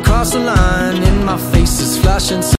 across the line, and my face is flashing.